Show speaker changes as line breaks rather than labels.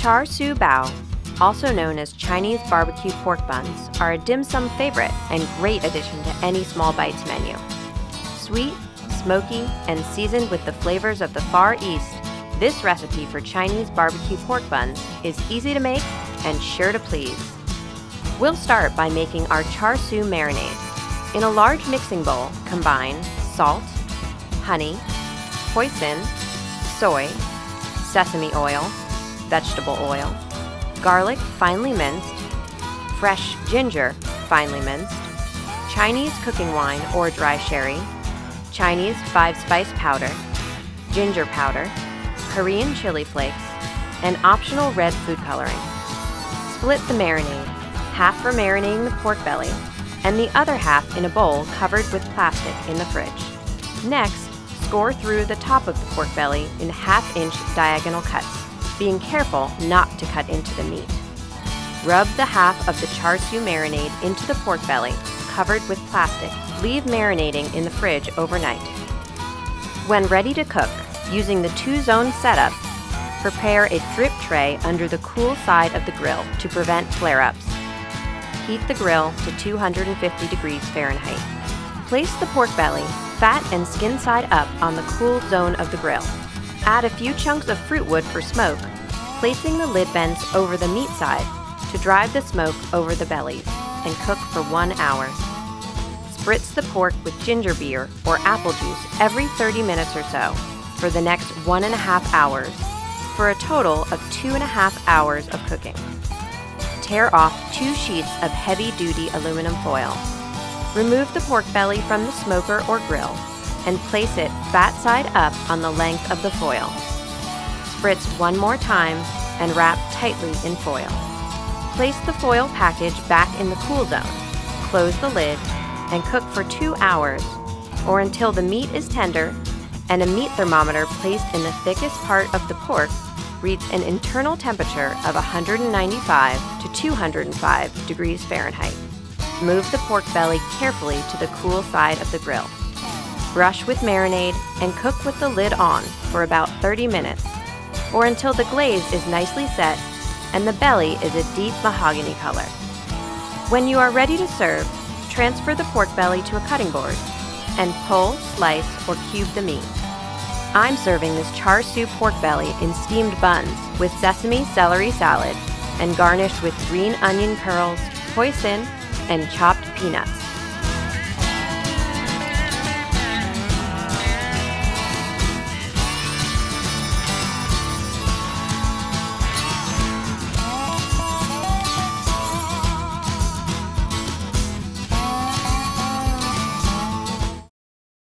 Char siu bao, also known as Chinese barbecue pork buns, are a dim sum favorite and great addition to any small bites menu. Sweet, smoky, and seasoned with the flavors of the Far East, this recipe for Chinese barbecue pork buns is easy to make and sure to please. We'll start by making our char siu marinade. In a large mixing bowl, combine salt, honey, hoisin, soy, sesame oil, vegetable oil, garlic finely minced, fresh ginger finely minced, Chinese cooking wine or dry sherry, Chinese five spice powder, ginger powder, Korean chili flakes, and optional red food coloring. Split the marinade, half for marinating the pork belly, and the other half in a bowl covered with plastic in the fridge. Next, score through the top of the pork belly in half inch diagonal cuts, being careful not to cut into the meat. Rub the half of the char siu marinade into the pork belly, covered with plastic. Leave marinating in the fridge overnight. When ready to cook, using the two-zone setup, prepare a drip tray under the cool side of the grill to prevent flare-ups. Heat the grill to 250 degrees Fahrenheit. Place the pork belly, fat and skin side up on the cool zone of the grill. Add a few chunks of fruit wood for smoke, placing the lid vents over the meat side to drive the smoke over the bellies and cook for one hour. Spritz the pork with ginger beer or apple juice every 30 minutes or so for the next one and a half hours for a total of two and a half hours of cooking. Tear off two sheets of heavy-duty aluminum foil. Remove the pork belly from the smoker or grill and place it fat side up on the length of the foil. Spritz one more time and wrap tightly in foil. Place the foil package back in the cool zone, close the lid, and cook for two hours or until the meat is tender and a meat thermometer placed in the thickest part of the pork reads an internal temperature of 195 to 205 degrees Fahrenheit. Move the pork belly carefully to the cool side of the grill. Brush with marinade and cook with the lid on for about 30 minutes or until the glaze is nicely set and the belly is a deep mahogany color. When you are ready to serve, transfer the pork belly to a cutting board and pull, slice, or cube the meat. I'm serving this char siu pork belly in steamed buns with sesame celery salad and garnished with green onion curls, hoisin, and chopped peanuts.